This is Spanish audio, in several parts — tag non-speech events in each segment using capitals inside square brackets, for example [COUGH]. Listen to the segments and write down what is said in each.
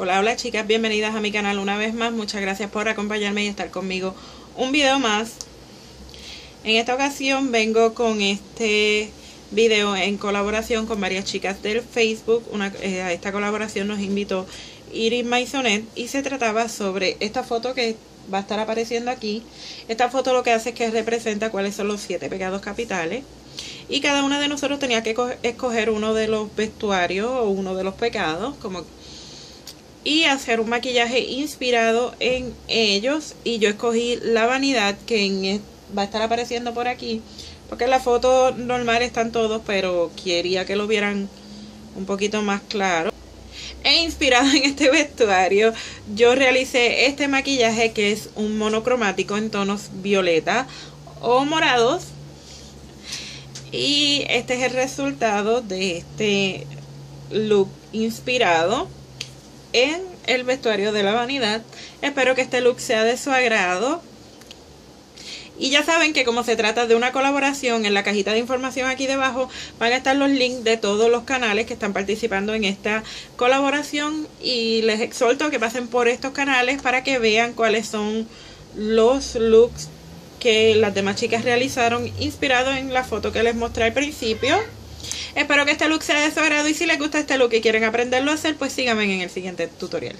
Hola, hola chicas, bienvenidas a mi canal una vez más. Muchas gracias por acompañarme y estar conmigo un video más. En esta ocasión vengo con este video en colaboración con varias chicas del Facebook. Una, eh, a esta colaboración nos invitó Iris Maisonet y se trataba sobre esta foto que va a estar apareciendo aquí. Esta foto lo que hace es que representa cuáles son los siete pecados capitales. Y cada una de nosotros tenía que escoger uno de los vestuarios o uno de los pecados, como y hacer un maquillaje inspirado en ellos. Y yo escogí la vanidad que va a estar apareciendo por aquí porque en la foto normal están todos pero quería que lo vieran un poquito más claro. E inspirado [LAUGHS] en este vestuario yo realicé este maquillaje que es un monocromático en tonos violeta o morados. Y este es el resultado de este look inspirado el vestuario de la vanidad. Espero que este look sea de su agrado. Y ya saben que como se trata de una colaboración, en la cajita de información aquí debajo van a estar los links de todos los canales que están participando en esta colaboración. Y les exhorto que pasen por estos canales para que vean cuáles son los looks que las demás chicas realizaron inspirados en la foto que les mostré al principio. Espero que este look sea de su agrado y si les gusta este look y quieren aprenderlo a hacer, pues síganme en el siguiente tutorial.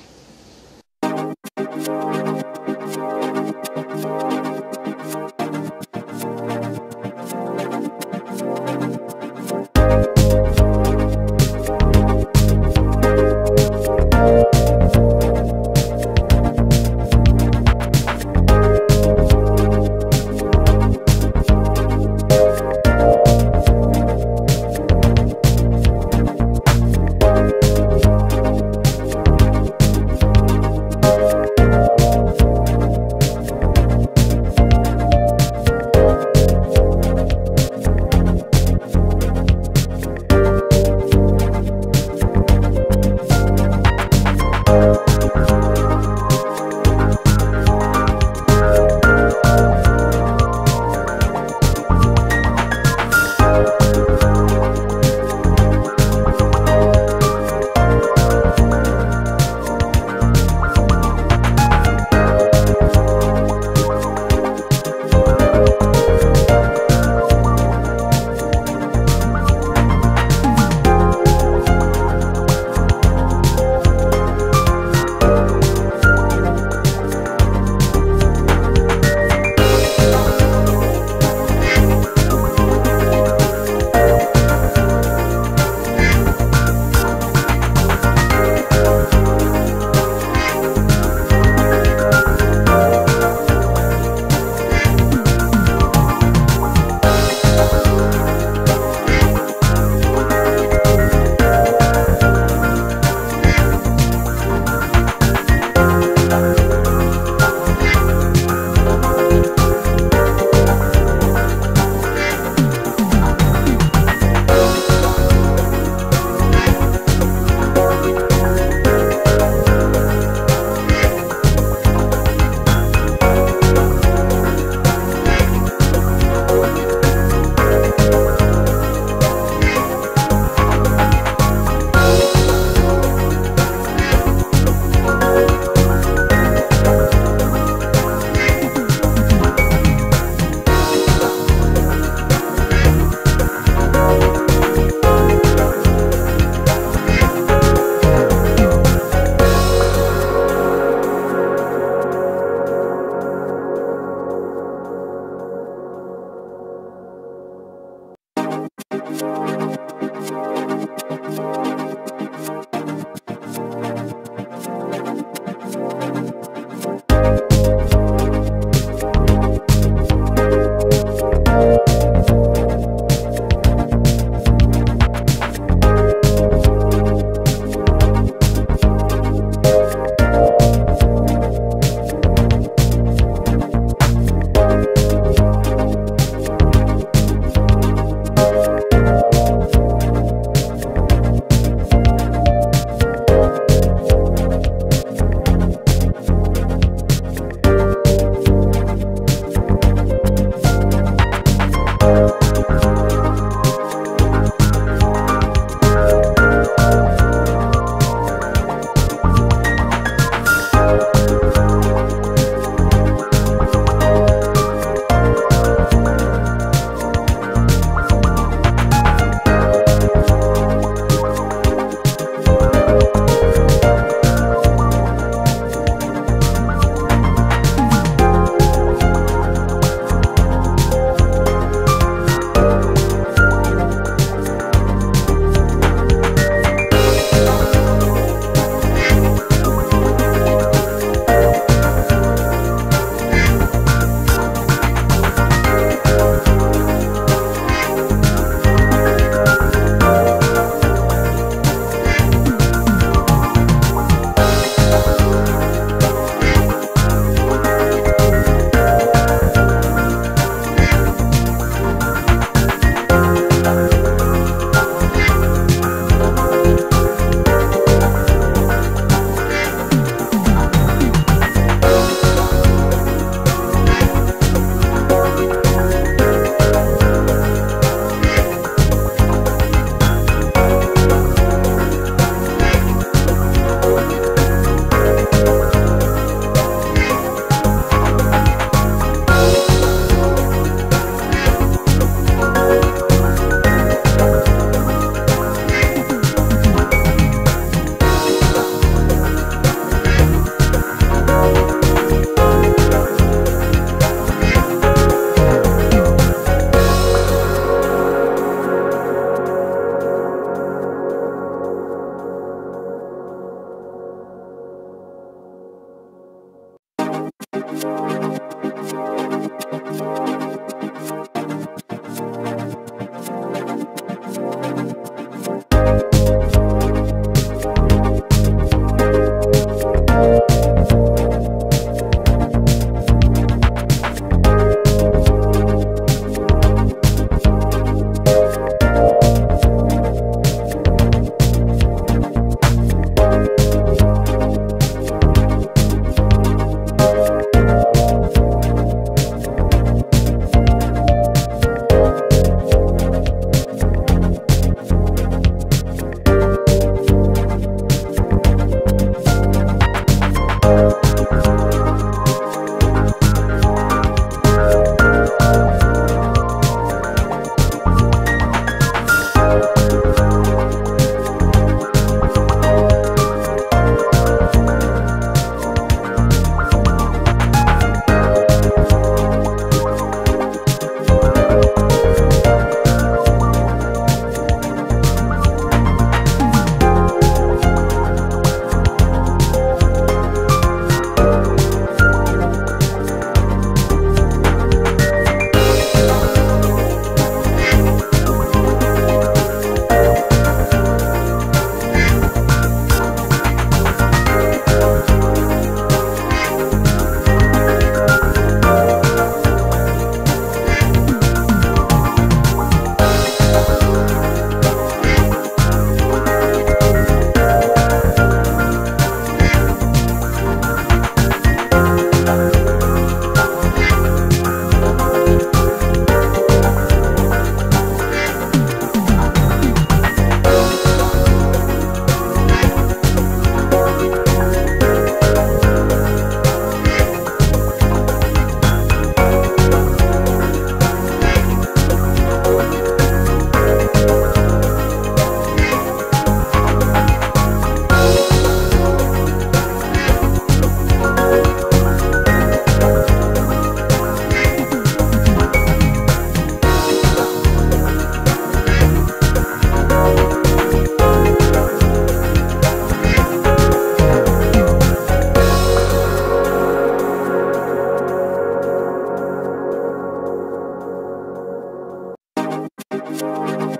Bueno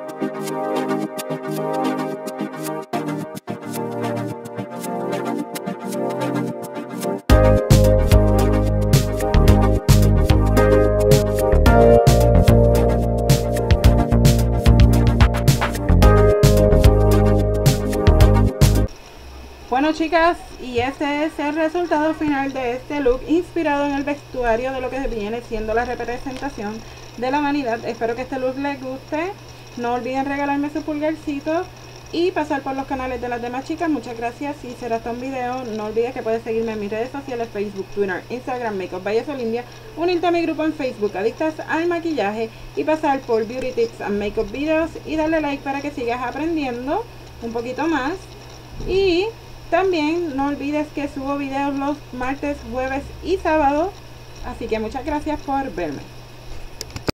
chicas, y ese es el resultado final de este look inspirado en el vestuario de lo que viene siendo la representación de la humanidad. Espero que este look les guste. No olviden regalarme su pulgarcito y pasar por los canales de las demás chicas. Muchas gracias y será hasta un video. No olvides que puedes seguirme en mis redes sociales, Facebook, Twitter, Instagram, Makeup by India, unirte a mi grupo en Facebook, Adictas al Maquillaje y pasar por Beauty Tips and Makeup Videos y darle like para que sigas aprendiendo un poquito más. Y también no olvides que subo videos los martes, jueves y sábados. Así que muchas gracias por verme.